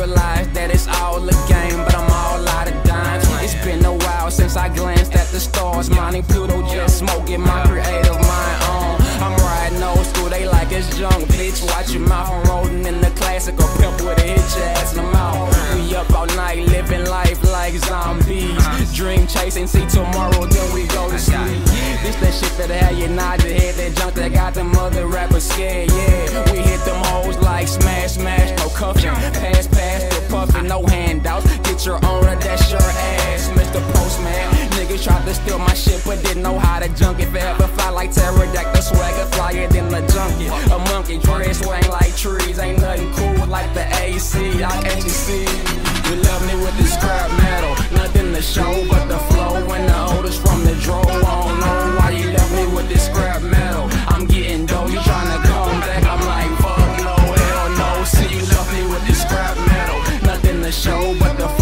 realize that it's all a game, but I'm all out of dimes. It's been a while since I glanced at the stars, mining Pluto just smoking my creative mind on. I'm riding old school, they like it's junk, bitch. watch Watching my phone rolling in the classical pimp with a hit your ass in the mouth up all night, living life like zombies. Uh-huh. Dream chasing, see tomorrow, then we go to sleep. This that shit that had you nod your head, that junk that got the other rappers scared, yeah. We hit them hoes like smash, smash, no cuffing. Pass, pass, the puffin', no handouts. Get your own, that's your ass tried to steal my shit, but didn't know how to junk it. Forever fly like pterodactyl swagger, flyer than the junkie. A monkey dress swaying like trees, ain't nothing cool like the AC. I actually see you love me with the scrap metal, nothing to show but the flow and the odors from the draw. I don't know why you left me with this scrap metal. I'm getting dough, you tryna come back? I'm like fuck no, hell no. See you left me with this scrap metal, nothing to show but the.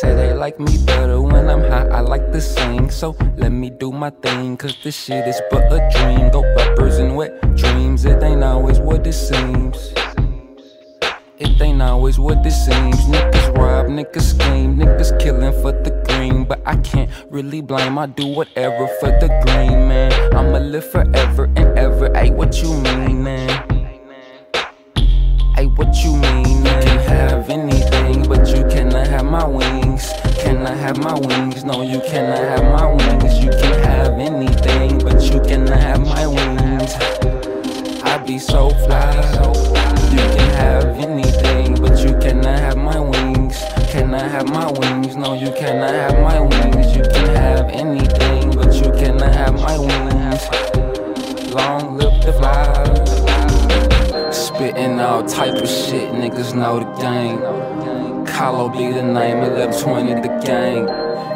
say they like me better when I'm high. I like to sing, so let me do my thing. Cause this shit is but a dream. Go bumpers and wet dreams. It ain't always what it seems. It ain't always what it seems. Niggas rob, niggas scheme, niggas killing for the green. But I can't really blame. I do whatever for the green, man. I'ma live forever and ever. Hey, what you mean, man? what you mean. You can have anything, but you cannot have my wings. Cannot have my wings, no, you cannot have my wings. You can have anything, but you cannot have my wings. I be so fly. You can have anything, but you cannot have my wings. Cannot have my wings, no, you cannot have my wings. You can have anything, but you cannot have type of shit, niggas know the game. Kaloh be the name, 1120 the gang.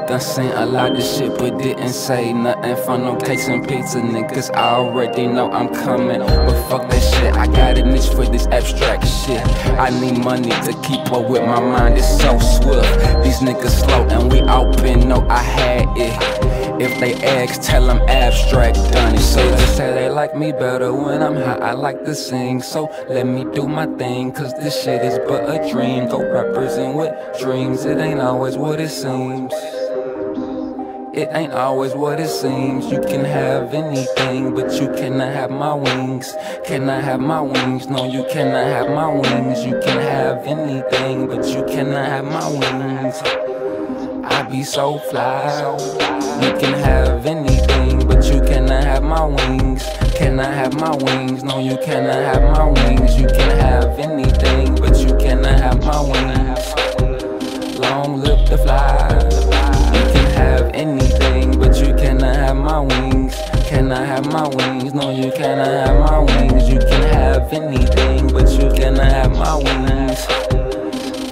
Done seen a lot of shit, but didn't say nothing for no cakes and pizza. Niggas already know I'm coming. But fuck that shit, I got an itch for this abstract shit. I need money to keep up with my mind, it's so swift. These niggas slow and we open, know I had it. If they ask, tell them abstract done it. So they say they like me better when I'm high. I like to sing, so let me do my thing. Cause this shit is but a dream. Go represent with dreams. It ain't always what it seems. It ain't always what it seems. You can have anything, but you cannot have my wings. Cannot have my wings. No, you cannot have my wings. You can have anything, but you cannot have my wings. I be so fly. You can have anything, but you cannot have my wings. Cannot have my wings. No, you cannot have my wings. You can have anything, but you cannot have my wings. Long live the fly. Have anything, but you cannot have my wings. Cannot have my wings. No, you cannot have my wings. You can have anything, but you cannot have my wings.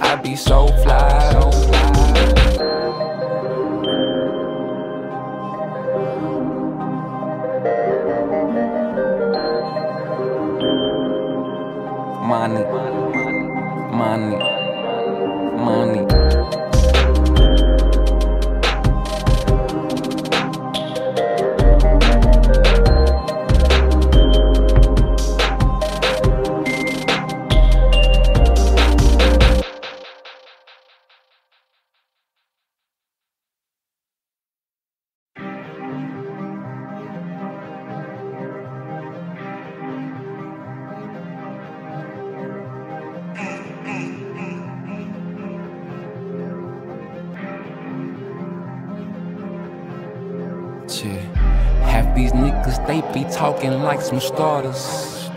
I be so fly. money, money, money. Talking like some starters.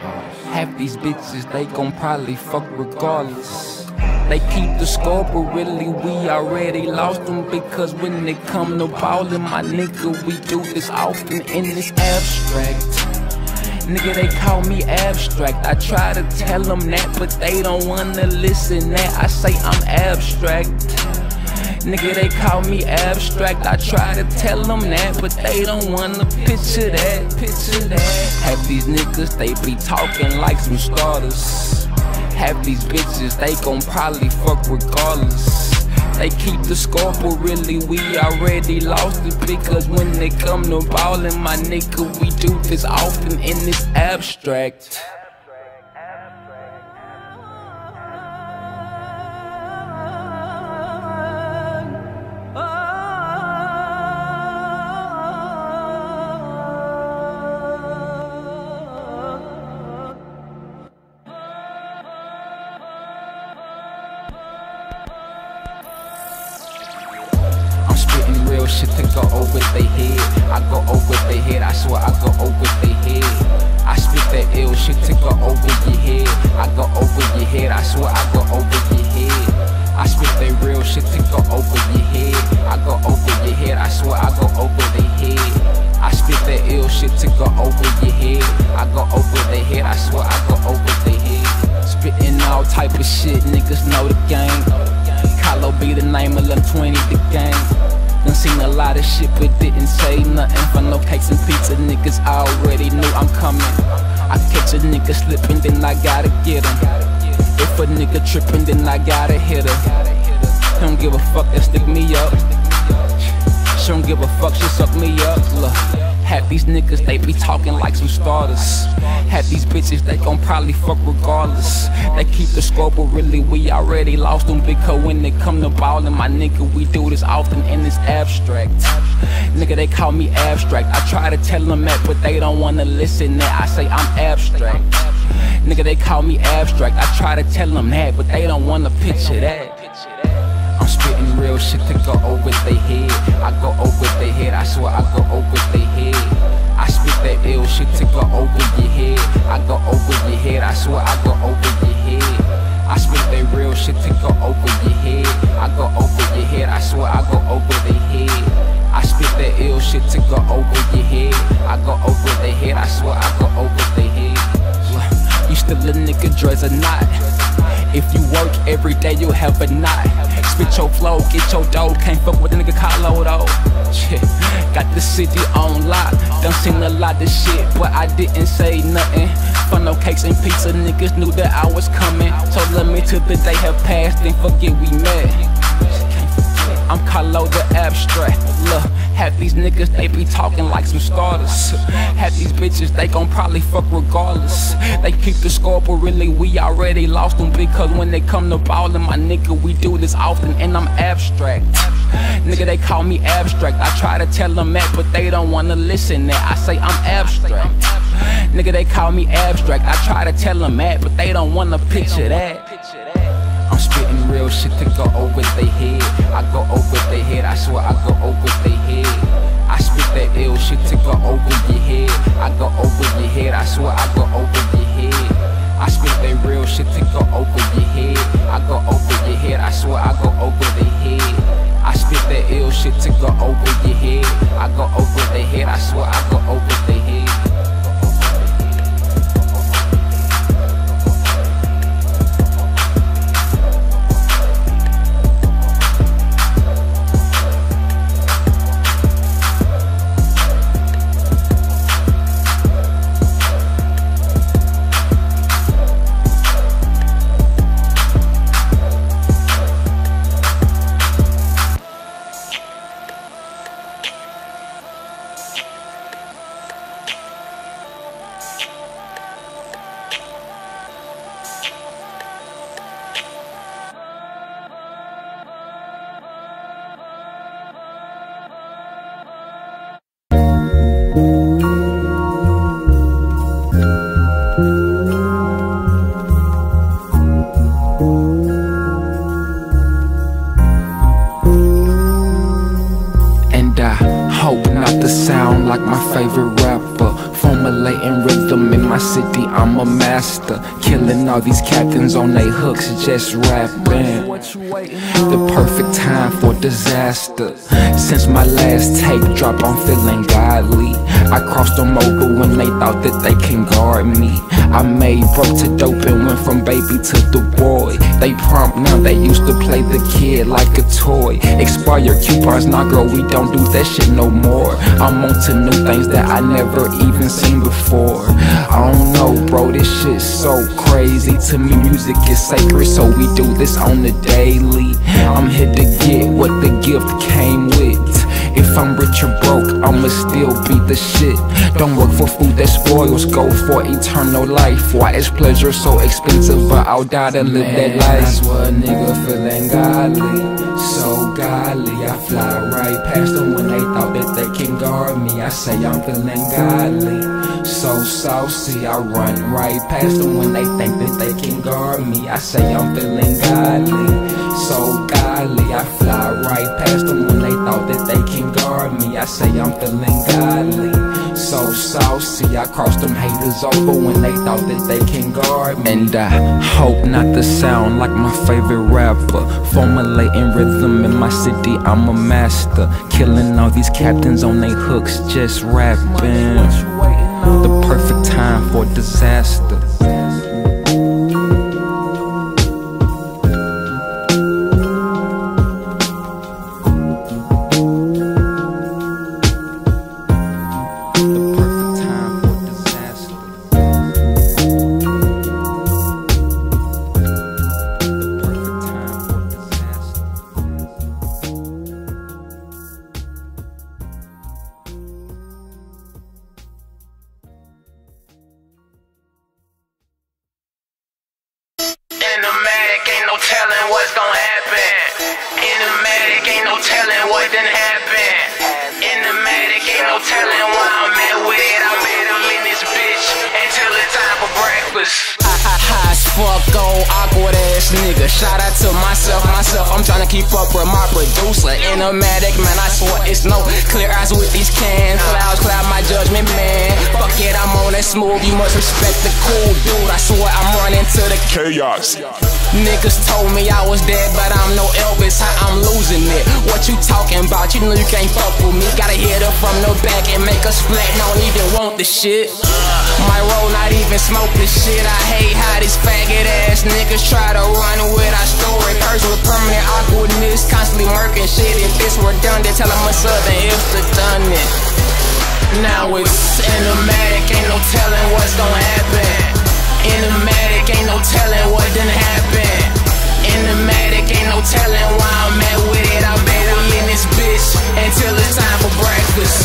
Half these bitches, they gon' probably fuck regardless. They keep the score, but really we already lost them because when it come to ballin', my nigga, we do this often in this abstract. Nigga, they call me abstract. I try to tell them that, but they don't wanna listen. That I say I'm abstract. Nigga, they call me abstract. I try to tell them that, but they don't wanna picture that. Picture that. Half these niggas, they be talking like some starters. Half these bitches, they gon' probably fuck regardless. They keep the score, but really we already lost it because when they come to ballin', my nigga, we do this often and it's abstract. Shit to go over your head. I go over your head, I swear I go over their head. I spit that ill shit to go over your head. I go over their head, I swear I go over their head. Spitting all type of shit, niggas know the game. Kaloh be the name of 1120 the gang. Done seen a lot of shit but didn't say nothing for no cakes and pizza. Niggas already knew I'm coming. I catch a nigga slipping, then I gotta get him. If a nigga tripping, then I gotta hit her. Don't give a fuck, that stick me up. She don't give a fuck, she suck me up. Look, half these niggas, they be talking like some starters. Half these bitches, they gon' probably fuck regardless. They keep the score, but really we already lost them. Because when they come to ballin', my nigga, we do this often and it's abstract. Nigga, they call me abstract. I try to tell them that, but they don't wanna listen. That I say I'm abstract. Nigga, they call me abstract. I try to tell them that, but they don't wanna picture that. Real shit to go over their head. I go over their head, I swear I go over their head. I spit that ill shit to go over your head. I go over your head, I swear I go over your head. I spit that real shit to go over your head. I go over your head, I swear I go over the head. I spit that ill shit to go over your head. I go over the head, I swear I go over the head. You still a nigga, dress or not? If you work every day, you'll have a knot. Spit your flow, get your dough. Can't fuck with a nigga Kaloh though. Got the city on lock. Done seen a lot of shit, but I didn't say nothing. No cakes and pizza, niggas knew that I was coming. So let me till the day have passed and forget we met. I'm Kaloh the abstract. Look, half these niggas, they be talking like some starters. Half these bitches, they gon' probably fuck regardless. They keep the score, but really we already lost them. Because when they come to ballin', my nigga, we do this often, and I'm abstract. Nigga, they call me abstract. I try to tell them that, but they don't wanna listen that. I say I'm abstract. Nigga, they call me abstract. I try to tell them that, but they don't wanna picture that. Shit to go over their head. I go over their head, I swear I go over their head. I spit that ill shit to go over your head. I go over your head, I swear I go over your head. I spit that real shit to go over your head. I go over your head, I swear I go over their head. I spit that ill shit to go over your head. I go over their head, I swear I go over their head. City, I'm a master. Killing all these captains on they hooks, just rapping. The perfect time for disaster. Since my last tape drop, I'm feeling godly. I crossed them over when they thought that they can guard me. I made broke to dope and went from baby to the boy. They prompt now, they used to play the kid like a toy. Expire coupons, now girl, we don't do that shit no more. I'm on to new things that I never even seen before. I don't know, bro, this shit's so crazy. To me, music is sacred, so we do this on the daily. I'm here to get what the gift came with. If I'm rich or broke, I'ma still be the shit. Don't work for food that spoils, go for eternal life. Why is pleasure so expensive? But I'll die to live that life. That's what a nigga feeling godly, so godly. I fly right past them when they thought that they can guard me. I say I'm feeling godly, so saucy. I run right past them when they think that they can guard me. I say I'm feeling godly, so godly. I fly right past them when they thought that they can guard me. I say I'm feeling godly, so saucy. I cross them haters over when they thought that they can guard me. And I hope not to sound like my favorite rapper. Formulating rhythm in my city, I'm a master. Killing all these captains on they hooks, just rapping. The perfect time for disaster. You must respect the cool dude. I swear I'm running to the chaos. Niggas told me I was dead, but I'm no Elvis, how I'm losing it. What you talking about? You know you can't fuck with me. Gotta hit her from the back and make her splat. Don't even want the shit. My roll not even smoke the shit. I hate how these faggot ass niggas try to run with our story. Person with permanent awkwardness, constantly murking shit. If it's redundant, tell them a southern if the done it. Now it's cinematic, ain't no telling what's gonna happen. Enigmatic, ain't no telling what done happen. Enigmatic, ain't no telling why I'm at with it. I bet we in this bitch until it's time for breakfast.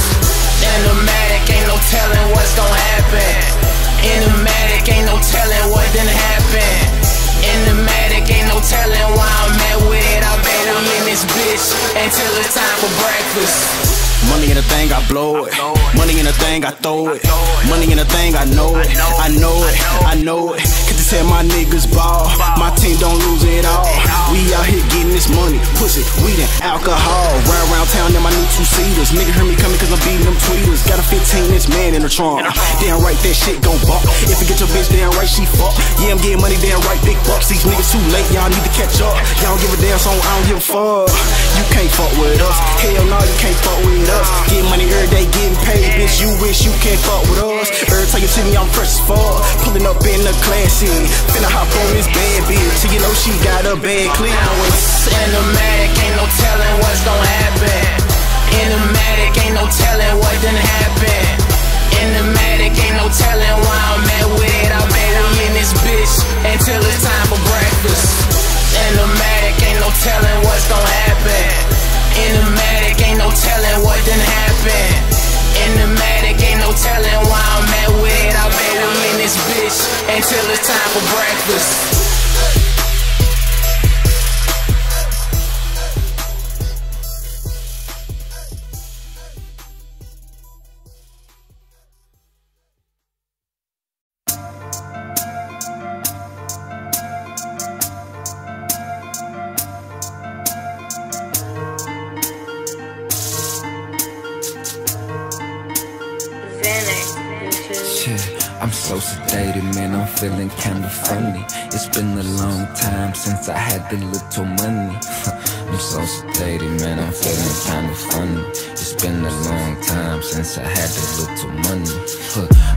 Enigmatic, ain't no telling what's gonna happen. Enigmatic, ain't no telling what done happen. Enigmatic, ain't no telling why I'm at with it. I bet we in this bitch until it's time for breakfast. Money in a thing, I blow it. Money in a thing, I throw it. Money in a thing, I know it. I know it, I know it. Cause they tell my niggas ball. My team don't lose it all. We out here getting this money, pussy, weed, and alcohol. Ride around town in my new two seaters. Nigga hear me tweeters. Got a 15 inch man in the trunk. Damn right, that shit gon' bump. If you get your bitch, damn right, she fuck. Yeah, I'm getting money, damn right, big bucks. These niggas too late, y'all need to catch up. Y'all don't give a damn, so I don't give a fuck. You can't fuck with us. Hell no, you can't fuck with us. Get money every day, getting paid, bitch. You wish you can't fuck with us. Every time you see me, I'm fresh as fuck. Pulling up in the classy. Finna hop on this bad bitch. Till you know she got a bad clip. Now it's cinematic, ain't no telling what's gonna happen. Enigmatic, ain't no telling what done happen. Enigmatic, ain't no telling why I'm at with it. I bet we in this bitch until it's time for breakfast. Enigmatic, ain't no telling what's gonna happen. Enigmatic, ain't no telling what done happen. Enigmatic, ain't no telling why I'm at with it. I bet we in this bitch until it's time for breakfast. Since I had the little money. I'm so sedated, man. I'm feeling kinda funny. It's been a long time since I had the little money.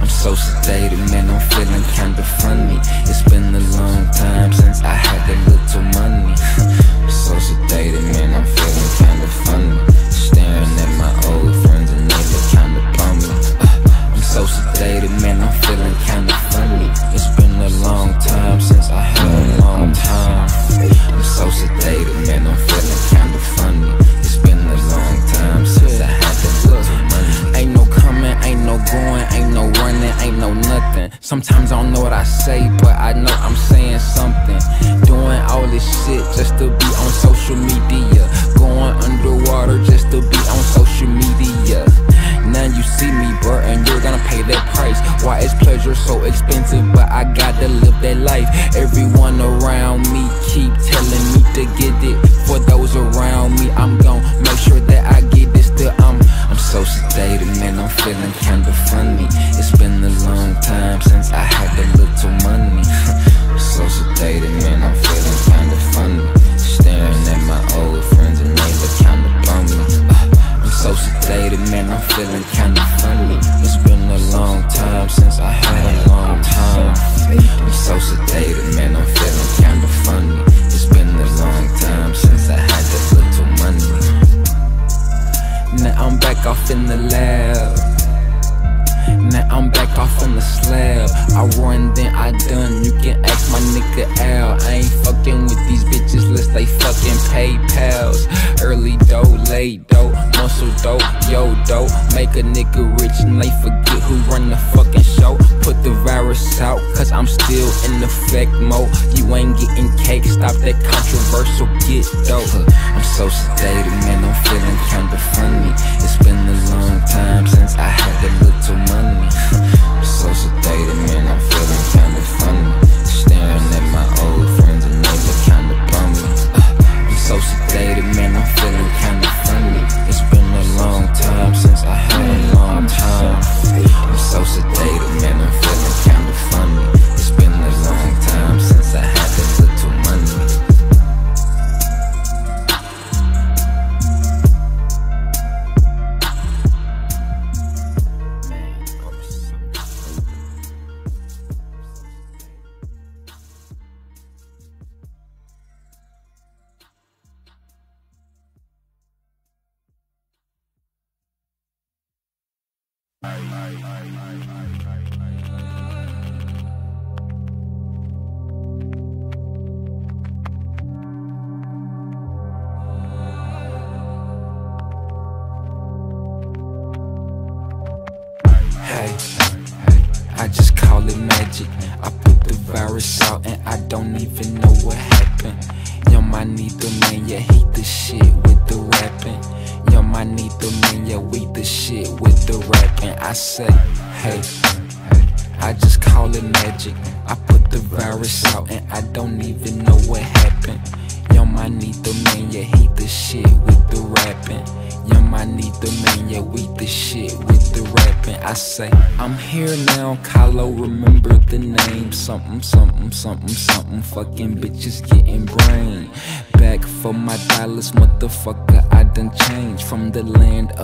I'm so sedated, man. I'm feeling kinda funny. It's been a long time since I had the little money.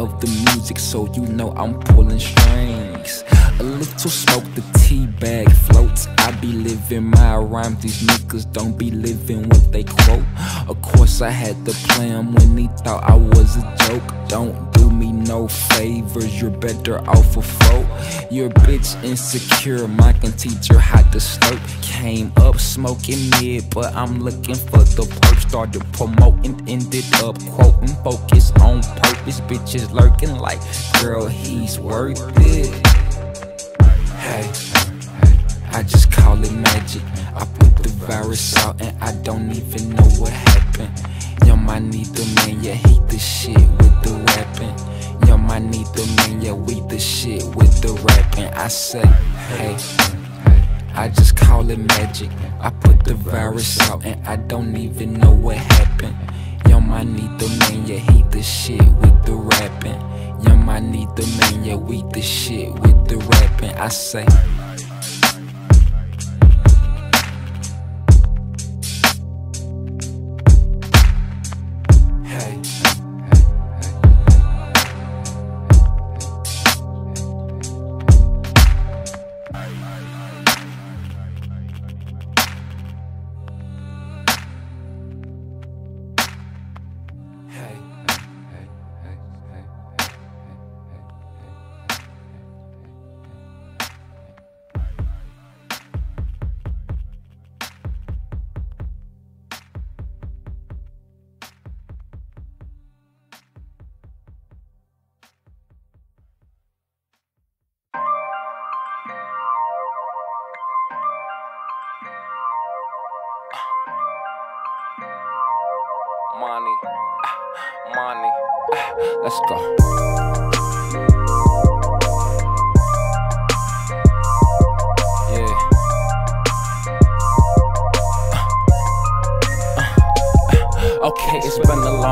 Of the music, so you know I'm pulling strings. A little smoke, the tea bag be living my rhymes, these niggas don't be living what they quote. Of course, I had to play when he thought I was a joke. Don't do me no favors, you're better off a foe. Your bitch insecure, my can teach her how to slurp. Came up smoking mid, but I'm looking for the perp. Started promoting, ended up quoting. Focus on purpose, bitches lurking like, girl, he's worth it. Hey, I just call it magic. I put the virus out and I don't even know what happened. Yo, my neither man, yeah, hate the shit with the rapping. Yo, my neither man, yeah, we the shit with the rapping. I say, hey, I just call it magic. I put the virus out and I don't even know what happened. Yo, my neither man, yeah, hate the shit with the rapping. Yo, my neither man, yeah, we the shit with the rapping. I say,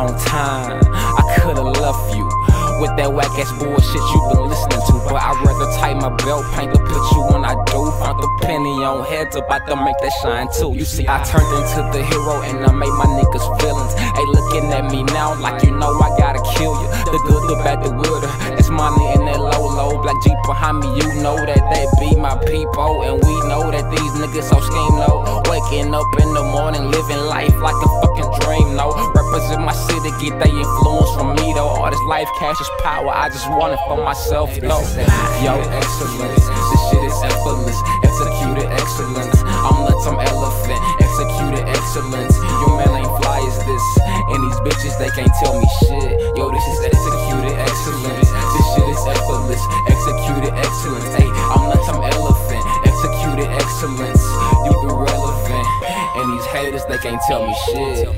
long time. I could've left you with that whack ass bullshit you been listening to. But I'd rather tighten my belt, paint the picture when I do. Found the penny on heads about to make that shine too. You see, I turned into the hero and I made my niggas feelings. Hey, looking at me now like you know I gotta kill you. The good, the bad, the weird. It's money in that low, low black Jeep behind me. You know that that be my people. And we know that these niggas so scheme low. Waking up in the morning, living life like a fucking dream, no. Represent my city, get they influence from me, though. All this life, cash is power, I just want it for myself, though. Yo, excellence, this shit is effortless. Executed excellence. I'm the some Elephant, executed excellence. Your man ain't fly as this. And these bitches, they can't tell me shit. Yo, this is executed excellence. This shit is effortless, executed excellence. Hey, I'm the Tom Elephant, executed excellence. You irrelevant. And these haters, they can't tell me shit.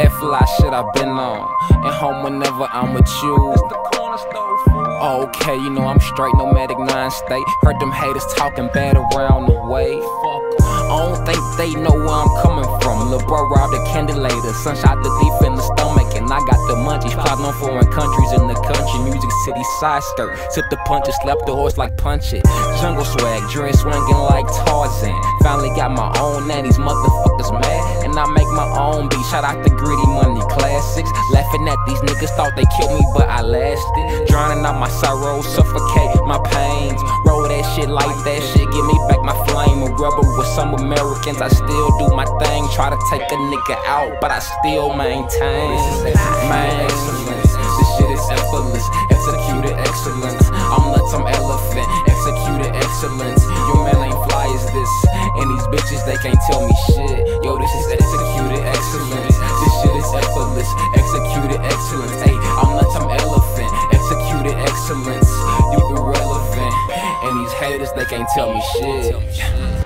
F fly shit I've been on. And home whenever I'm with you. Oh, okay, you know I'm straight, nomadic nine state. Heard them haters talking bad around the way. I don't think they know where I'm coming from. Lil' bro robbed a candelator, sunshot the thief in the stomach, and I got the munchies. Plotting on foreign countries in the country, music city side skirt. Sip the punches, slept the horse like punch it. Jungle swag, dress swinging like Tarzan. Finally got my own, and these motherfuckers mad. And I make my own beat. Shout out to Gritty Money Classics. Laughing at these niggas, thought they killed me, but I lasted. Drowning out my sorrows, suffocate my pains. Roll that shit like that shit, give me back my flame. A rebel with some Americans, I still do my thing. Try to take a nigga out, but I still maintain. Man, excellence. This shit is effortless, executed excellence. I'm the Tom Elephant, excellence. Your man ain't fly as this, and these bitches they can't tell me shit. Yo, this is executed excellence. This shit is effortless, executed excellence. Hey, I'm not some Elephant, executed excellence. You irrelevant, and these haters, they can't tell me shit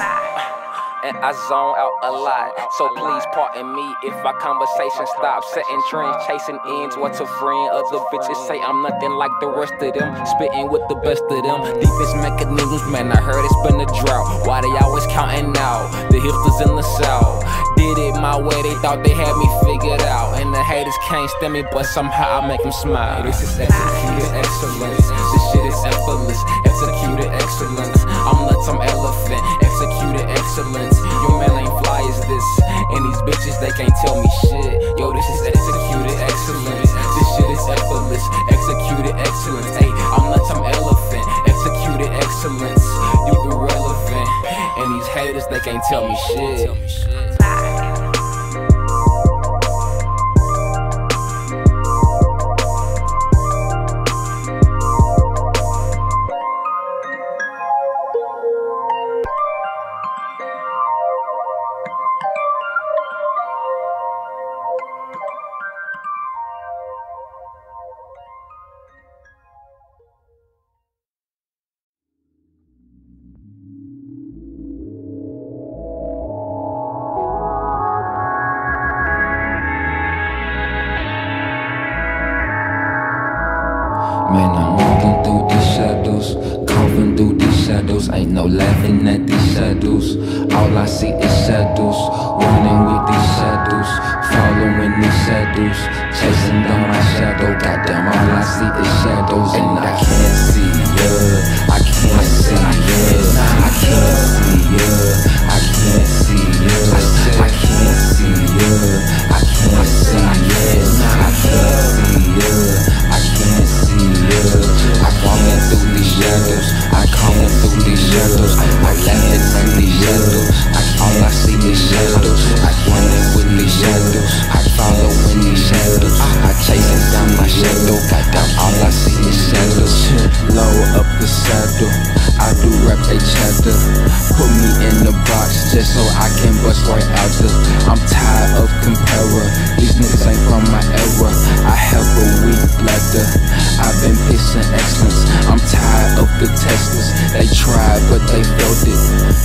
I zone out a lot. So please pardon me if our conversation stops. Setting trends, chasing ends. What's a friend? Other bitches say I'm nothing like the rest of them. Spitting with the best of them. Deepest mechanisms, man. I heard it's been a drought. Why they always counting out? The hipsters in the south did it my way. They thought they had me figured out, and the haters can't stand me, but somehow I make them smile. This is executed excellence. This shit is effortless. Executed excellence. I'm nuts, I'm elephant. Executed excellence. Your man ain't fly as this. And these bitches, they can't tell me shit. Yo, this is executed excellence. This shit is effortless. Executed excellence. Hey, I'm not I'm elephant. Executed excellence. You irrelevant. And these haters, they can't tell me shit. Man, I'm walking through these shadows, coughing through these shadows. Ain't no laughing at these shadows. All I see is shadows, running with these shadows, following these shadows, chasing down my shadow. Goddamn, all I see is shadows, and I can't see ya. I can't see ya. I can't see ya. I can't see ya. I can't see ya. I can't see ya. I can't see ya. Through these shadows. I coming through these shadows. I laughing in these shadows. All I see is shadows. I running with these shadows. I follow in these shadows. I chasing down my shadow. All I see is shadows. Low up the saddle. I do rap they chatter. Put me in the box just so I can bust right after. I'm tired of comparing. These niggas ain't from my era. I have a weak bladder. I've been pissing excellence. I'm tired of the testers. They tried, but they failed it.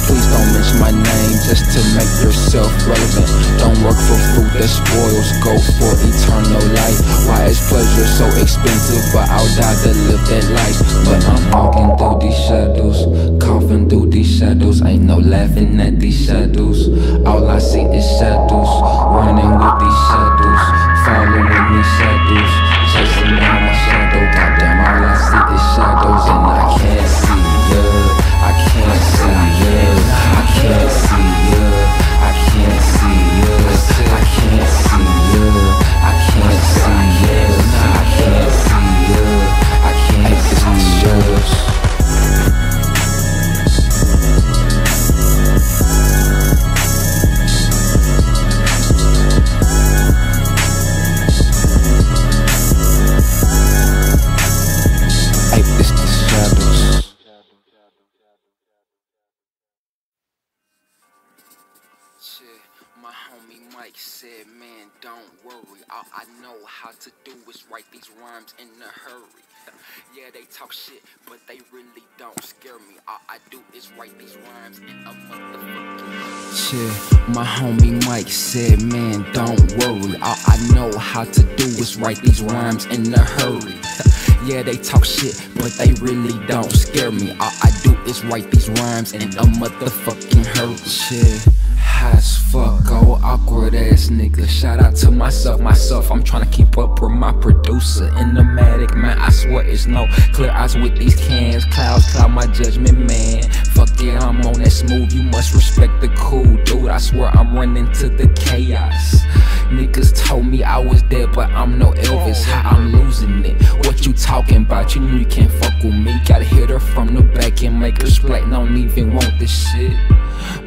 Please don't mention my name just to make yourself relevant. Don't work for food that spoils. Go for eternal life. Why is pleasure so expensive? But I'll die to live that life. But I'm walking through these shadows, coughing through these shadows. Ain't no laughing at these shadows. All I see is shadows, running with these shadows, following these shadows, chasing down shadow. Goddamn, all I see is shadows, and I can't see ya. I can't see ya. I can't see All I know how to do is write these rhymes in a hurry. yeah, they talk shit, but they really don't scare me. All I do is write these rhymes in a motherfucking Shit, my homie Mike said, man, don't worry. All I know how to do is write these rhymes in a hurry. yeah, they talk shit, but they really don't scare me. All I do is write these rhymes in a motherfucking hurry. Shit. As fuck, oh awkward ass nigga. Shout out to myself, myself. I'm trying to keep up with my producer. In the matic, man, I swear it's no clear eyes with these cans. Clouds cloud my judgment, man. Fuck yeah, I'm on that smooth. You must respect the cool dude. I swear I'm running to the chaos. Niggas told me I was dead, but I'm no Elvis. How I'm losing it. What you talking about? You know you can't fuck with me. Gotta hit her from the back and make her splat. Don't even want this shit.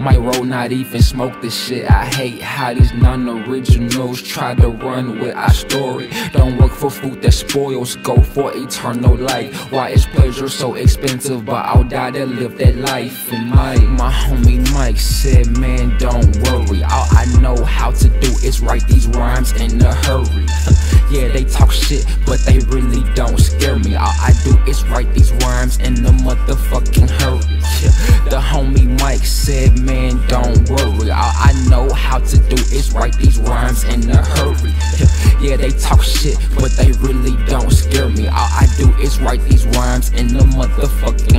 Might roll, not even smoke this shit. I hate how these non-originals try to run with our story. Don't work for food that spoils, go for eternal life. Why is pleasure so expensive? But I'll die to live that life. And Mike, my homie Mike said, man, don't worry. All I know how to do is write these rhymes in a hurry. yeah, they talk shit, but they really don't scare me. All I do is write these rhymes in a motherfucking hurry. Yeah, the homie Mike said, man, don't worry. All I know how to do is write these rhymes in a hurry. Yeah, they talk shit, but they really don't scare me. All I do is write these rhymes in a motherfucking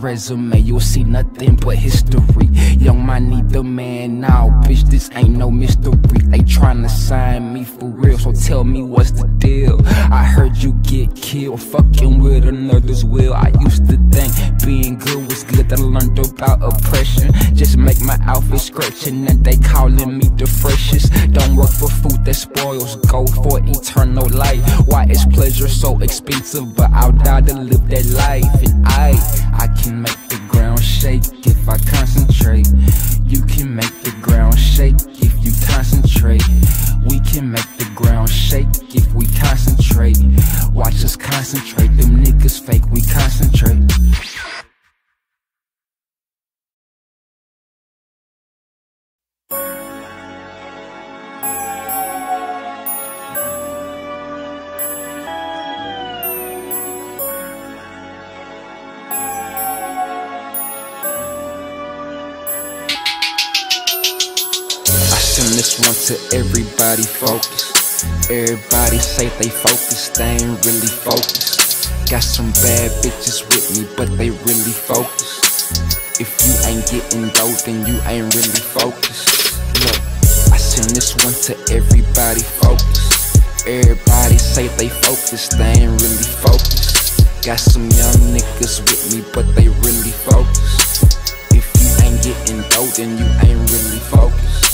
resume, you'll see nothing but history. Young money, the man now, bitch, this ain't no mystery. They tryna sign me for real, so tell me what's the deal. I heard you get killed, fucking with another's will. I used to think being good was good, I learned about oppression. Just make my outfit scratching, and they calling me the freshest. Don't work for food that spoils, go for eternal life. Why is pleasure so expensive? But I'll die to live that life, and I, I can make the ground shake if I concentrate. You can make the ground shake if you concentrate. We can make the ground shake if we concentrate. Watch us concentrate. Them niggas fake, we concentrate. This one to everybody focus. Everybody say they focused, they ain't really focused. Got some bad bitches with me, but they really focused. If you ain't getting dope, then you ain't really focused. Look, I send this one to everybody focused. Everybody say they focused, they ain't really focused. Got some young niggas with me, but they really focused. If you ain't getting dope, then you ain't really focused.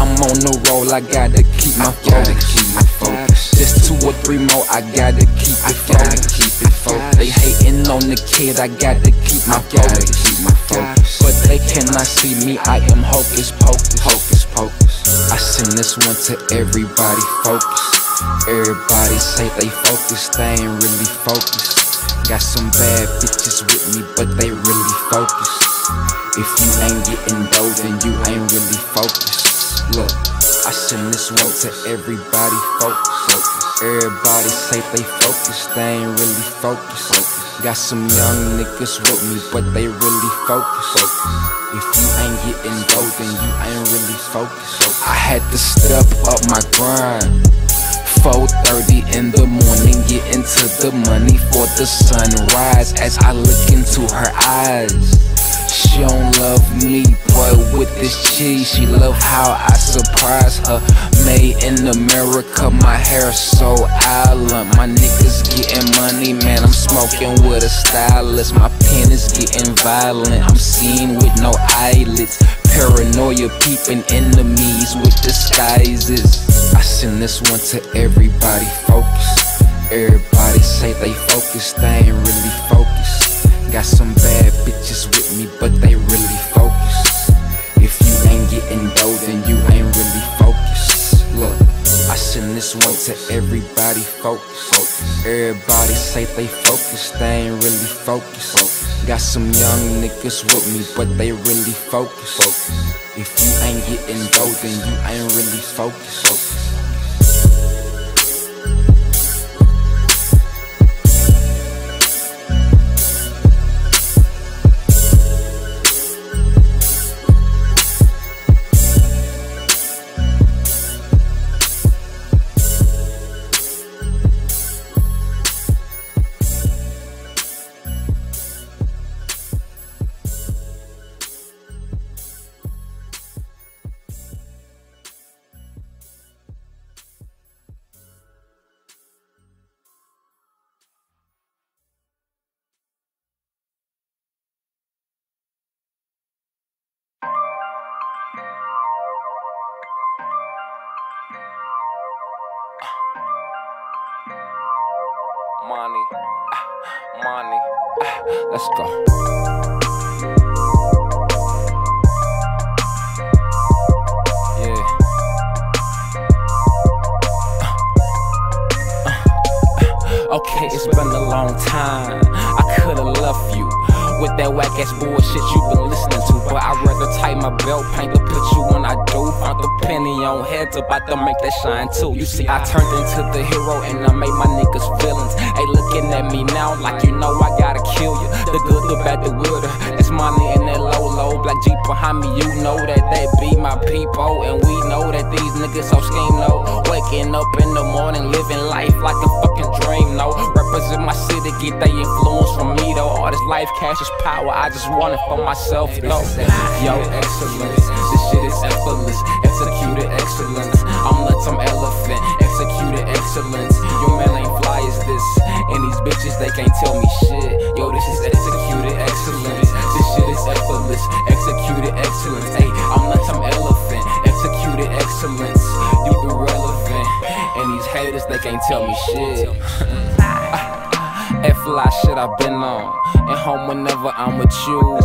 I'm on the roll, I gotta keep my focus. Just two or three more, I gotta keep it focused. Keep it focused. They hating on the kid, I gotta keep my focus. Keep my focus. But they cannot see me, I am hocus pocus. Hocus pocus. I send this one to everybody focus. Everybody say they focused, they ain't really focused. Got some bad bitches with me, but they really focused. If you ain't getting dough, then you ain't really focused. Look, I send this one to everybody focused. Everybody say they focused, they ain't really focused. Got some young niggas with me, but they really focused. If you ain't getting dough, then you ain't really focused. I had to step up my grind. 4.30 in the morning, get into the money for the sunrise As I look into her eyes she don't love me, boy, with this cheese She love how I surprise her. Made in America, my hair so island. My niggas getting money, man, I'm smoking with a stylist. My pen is getting violent, I'm seeing with no eyelids. Paranoia peeping enemies with disguises. I send this one to everybody focused. Everybody say they focused, they ain't really focused Got some bad bitches with me, but they really focused. If you ain't getting dough, then you ain't really focused. Look, I send this one to everybody focused. Everybody say they focused, they ain't really focused. Got some young niggas with me, but they really focused. If you ain't getting dough, then you ain't really focused. Let's go. Okay, it's been a long time. I could've left you with that whack ass bullshit you've been listening to. But I'd rather tighten my belt, paint the penny on heads about to make that shine too. You see, I turned into the hero and I made my niggas villains. Hey, looking at me now like you know I gotta kill you. The good, the bad, the weird. It's money in that low, low black Jeep behind me. You know that they be my people, and we know that these niggas so scheme low. Waking up in the morning, living life like a fucking dream. No, represent my city, get they influence from me though. All this life, cash is power. I just want it for myself though. Yo, excellence, is effortless. Executed excellence. I'm like some elephant. Executed excellence. Your man ain't fly as this, and these bitches they can't tell me shit. Yo, this is executed excellence. This shit is effortless. Executed excellence. Hey, I'm like some elephant. Executed excellence. You irrelevant, and these haters they can't tell me shit. F fly shit I've been on. And home whenever I'm with you.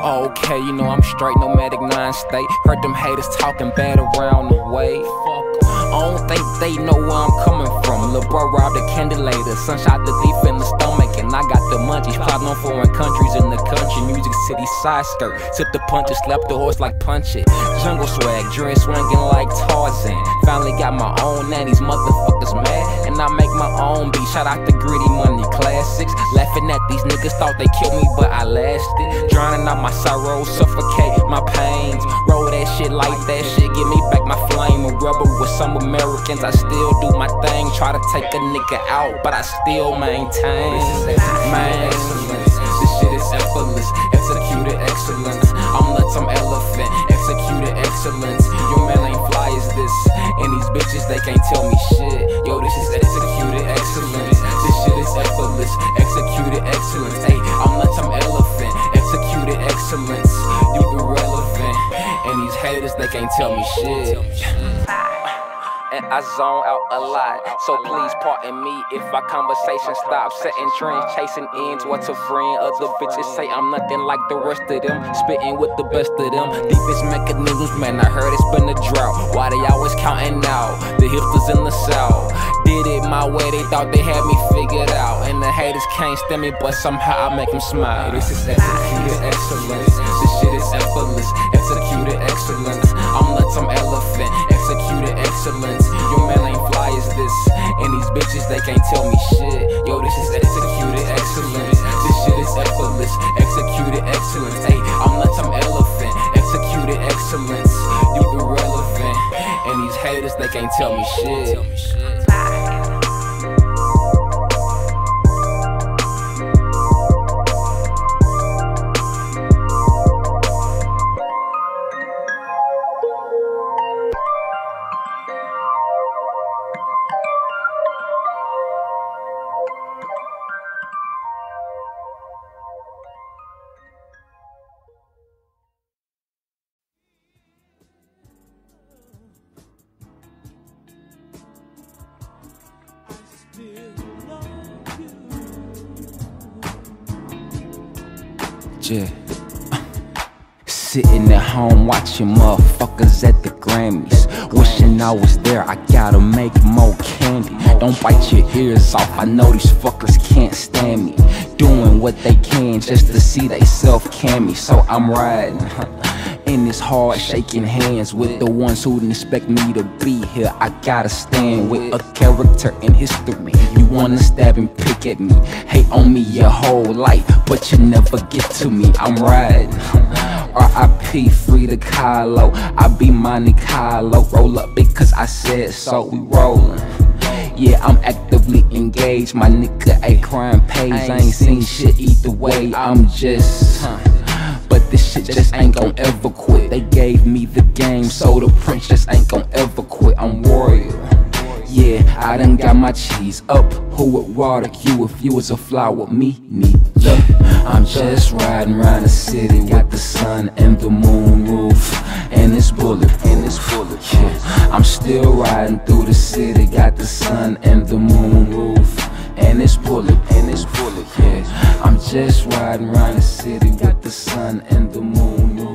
Oh, okay, you know I'm straight, nomadic nine state. Heard them haters talking bad around the way. I don't think they know where I'm coming from. Lil' bro robbed a candelator, sun shot the thief in the stomach, and I got the munchies. Plotting on foreign countries in the country, music city side skirt. Sip the punch and slap the horse like punch it. Jungle swag, drink swinging like Tarzan. Finally got my own, and these motherfuckers mad. And I make my own beat. Shout out to Gritty Money Classics. Laughing at these niggas, thought they killed me, but I lasted. Drowning out my sorrows, suffocate my pains. Roll that shit like that shit, give me back my flame. A rubber with some Americans, I still do my thing. Try to take a nigga out, but I still maintain. Man, this shit is effortless, executed excellence. I'm nuts, I'm elephant executed excellence. Your man ain't fly as this, and these bitches they can't tell me shit. Yo, this is executed excellence. This shit is effortless, executed excellence. Hey, I'm not I'm elephant, executed excellence. You irrelevant, and these haters they can't tell me shit and I zone out a lot. So please pardon me if our conversation stops. Setting trends, chasing ends. What's a friend? Other bitches say I'm nothing like the rest of them. Spitting with the best of them. Deepest mechanisms, man. I heard it's been a drought. Why they always counting out? The hipsters in the south did it my way. They thought they had me figured out, and the haters can't stand me, but somehow I make them smile. This is executed excellence. This shit is effortless. Executed excellence. I'm nuts, I'm elephant. Executed excellence. Your man ain't fly as this. And these bitches, they can't tell me shit. Yo, this is executed excellence. This shit is effortless. Executed excellence. Hey, I'm nuts, I'm elephant. Executed excellence. You irrelevant. And these haters, they can't tell me shit. Watching motherfuckers at the Grammys. Wishing I was there, I gotta make more candy. Don't bite your ears off, I know these fuckers can't stand me. Doing what they can just to see they self can me. So I'm riding. In this hard shaking hands with the ones who didn't expect me to be here. I gotta stand with a character in history. You wanna stab and pick at me, hate on me your whole life, but you never get to me. I'm riding. R.I.P. Frida Kahlo. I be Monte Carlo. Roll up because I said so. We rollin'. Yeah, I'm actively engaged. My nigga ain't crime pays. I ain't seen shit either way. I'm just. But this shit just ain't gon' ever quit. They gave me the game, so the prince just ain't gon' ever quit. I'm royal. Yeah, I done got my cheese up. Who would water you if you was a flower? with me? Neither. I'm just riding around the city with the sun and the moon roof. And it's bullet, and it's bullet. I'm still riding through the city, got the sun and the moon roof. And it's bullet, and it's bullet. Yeah, I'm just riding around the city with the sun and the moon roof.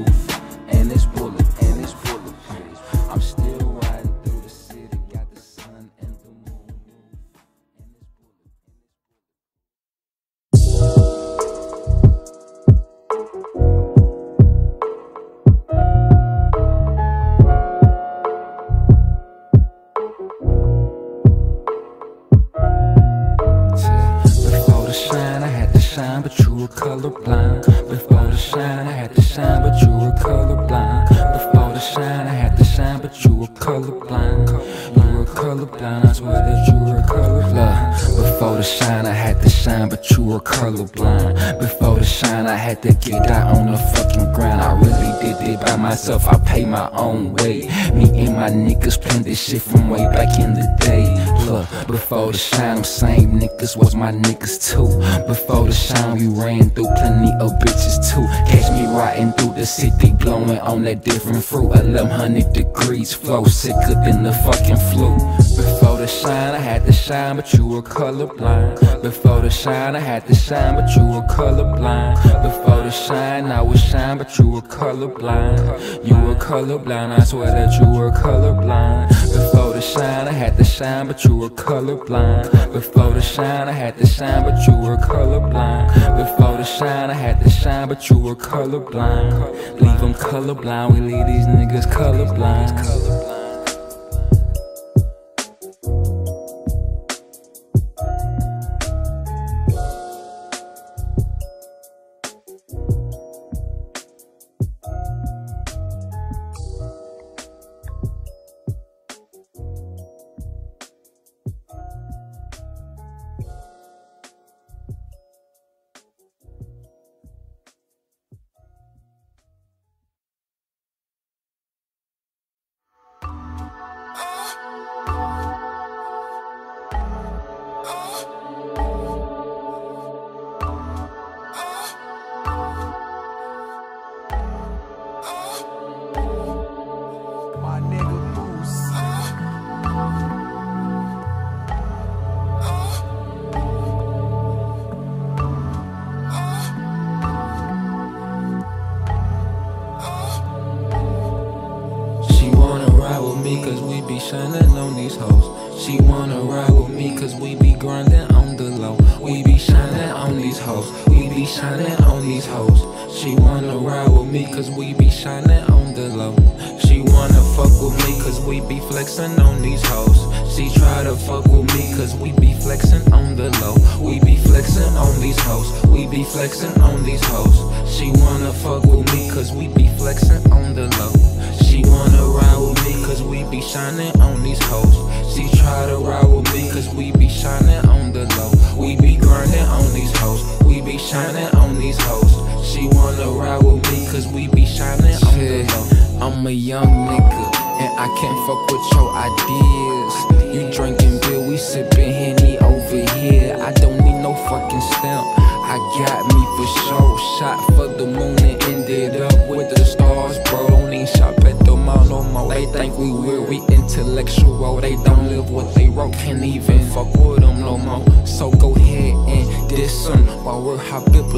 The shine, same niggas was my niggas too. Before the shine, we ran through plenty of bitches too. Catch me riding through the city, blowing on that different fruit. 1100 degrees, flow sicker than the fucking flu. Before the shine, I had to shine, but you were colorblind. Before the shine, I had to shine, but you were colorblind. Before the shine, I was shine, but you were colorblind. You were colorblind, I swear that you were colorblind. Before shine, I had to shine, but you were colorblind. Before the shine, I had to shine, but you were colorblind. Before the shine, I had to shine, but you were colorblind. Leave them colorblind, we leave these niggas colorblind.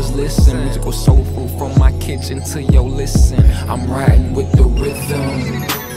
Bippers listen. Musical soul food from my kitchen to your listen. I'm riding with the rhythm.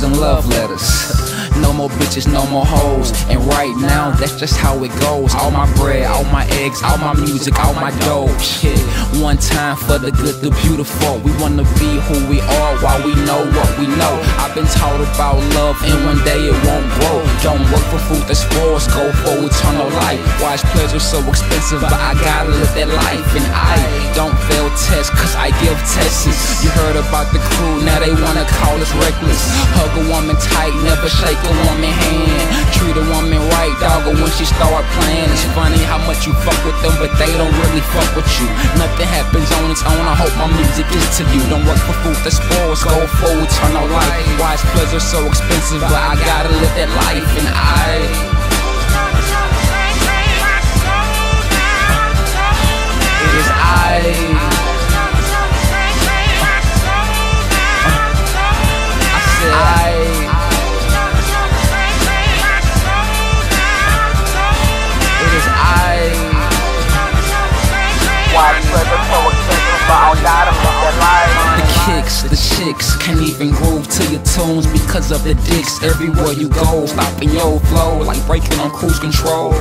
Thousand love letters. More bitches, no more hoes. And right now, that's just how it goes. All my bread, all my eggs, all my music, all my dough. Shit, one time for the good, the beautiful. We wanna be who we are while we know what we know. I've been taught about love, and one day it won't grow. Don't work for food that spoils, go for eternal life. Why is pleasure so expensive, but I gotta live that life. And I don't fail tests, cause I give tests. You heard about the crew, now they wanna call us reckless. Hug a woman tight, never shake a woman hand. Treat a woman right, dog, or when she start playing. It's funny how much you fuck with them, but they don't really fuck with you. Nothing happens on its own, I hope my music is to you. Don't work for food that spoils, go for eternal life. Why is pleasure so expensive, but I gotta live that life, and I. I. I said I. Why so expensive, but I gotta live that life. The the chicks can't even groove to your tunes because of the dicks everywhere you go. Stopping your flow like breaking on cruise control.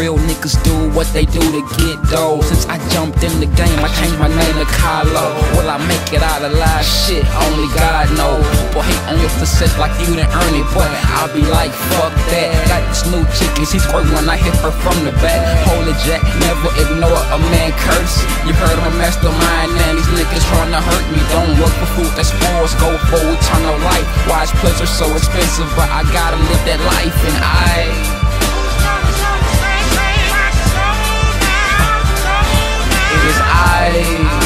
Real niggas do what they do to get dough. Since I jumped in the game, I changed my name to Kaloh. Will I make it out alive? Shit, only God knows. People hate on your success like you didn't earn it, but I'll be like, fuck that. Got this new chick and she squirt when I hit her from the back. Hold Holy jack, never ignore a man curse. You heard of a mastermind, man. These niggas trying to hurt me. Don't work for food that spoils, go for eternal life. Why is pleasure so expensive? But I gotta live that life, and I. I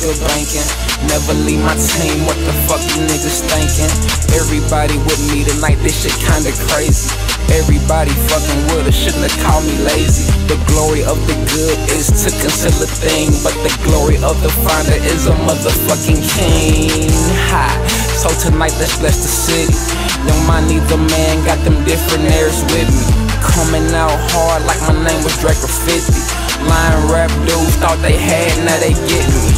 nigga banking. Never leave my team, what the fuck you niggas thinking? Everybody with me tonight, this shit kinda crazy. Everybody fucking with us, shouldn't have called me lazy. The glory of the good is to conceal a thing, but the glory of the finder is a motherfucking king. Ha! So tonight, let's bless the city. Young money, the man, got them different airs with me. Coming out hard like my name was Drake 50. Lying rap dudes thought they had, now they get me.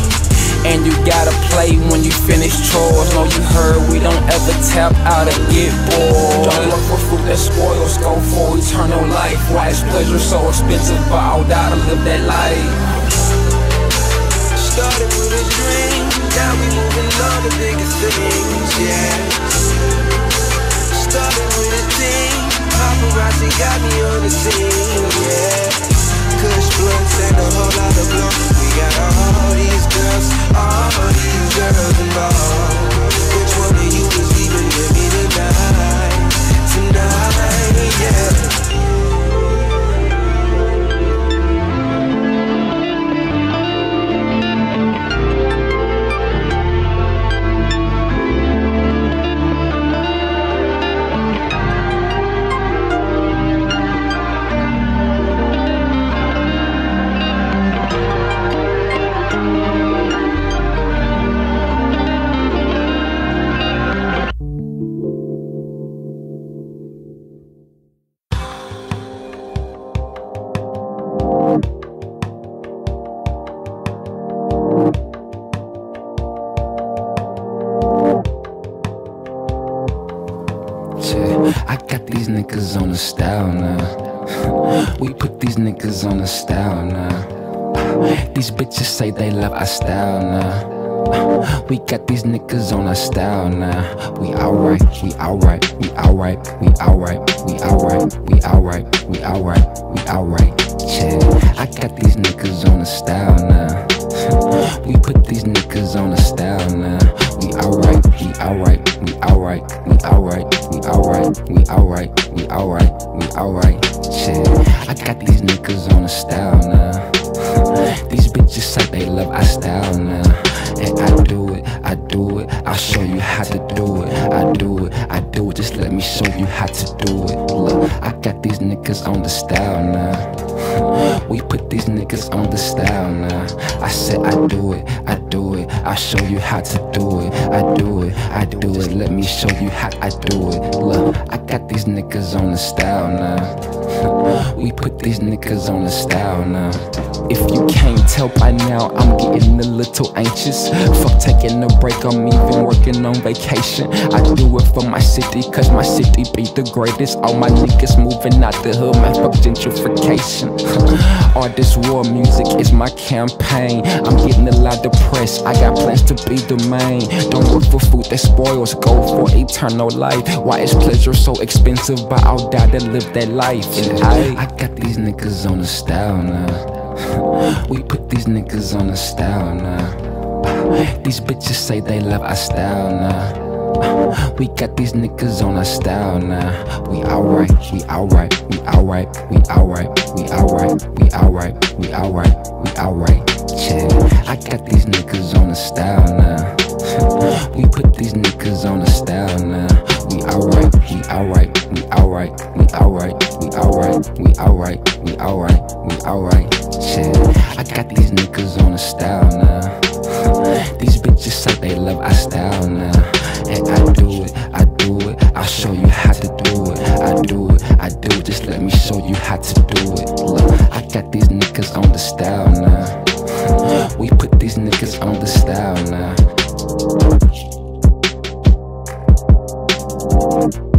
And you gotta play when you finish chores. Know you heard we don't ever tap out and get bored. Don't look for fruit that spoils, go for eternal life. Why is pleasure so expensive? But I'll die to live that life. Started with a dream, now we moving on to bigger things, yeah. Started with a team, paparazzi got me on the scene, yeah. Kush blunts and a whole lot of blunt. We got all these girls, all these girls involved. Which one of you is leaving with me tonight? Tonight, yeah. These bitches say they love our style now. We got these niggas on our style now. We alright, we alright, we alright, we alright, we alright, we alright, we alright, we alright. Yeah, I got these niggas on the style now. We put these niggas on the style now. We alright, we alright, we alright, we alright, we alright, we alright, we alright, we alright. Yeah, I got these niggas on the style now. These bitches say they love our style now. And I do it, I do it, I'll show you how to do it. I do it, I do it, just let me show you how to do it. Look, I got these niggas on the style now. We put these niggas on the style now. I said I do it, I do it, I'll show you how to do it. I do it, I do it, let me show you how I do it. Look, I got these niggas on the style now. We put these niggas on the style now. If you can't tell by now, I'm getting a little anxious. Fuck taking a break, I'm even working on vacation. I do it for my city, cause my city be the greatest. All my niggas moving out the hood, man, fuck gentrification. All this war music is my campaign. I'm getting a lot of press, I got plans to be the main. Don't work for food that spoils, go for eternal life. Why is pleasure so expensive? But I'll die to live that life. And I, I got these niggas on the style now. We put these niggas on the style now. These bitches say they love our style now. We got these niggas on our style now. We alright, we alright, we alright, we alright, we alright, we alright, we alright, we alright. Yeah, I got these niggas on the style now. We put these niggas on the style now. We alright, we alright, we alright, we alright, we alright, we alright, we alright, we alright. Yeah, I got these niggas on the style now. These bitches say they love our style now. And I do it, I do it, I'll show you how to do it. I do it, I do it, just let me show you how to do it. Look, I got these niggas on the style now. We put these niggas on the style now. Thank you.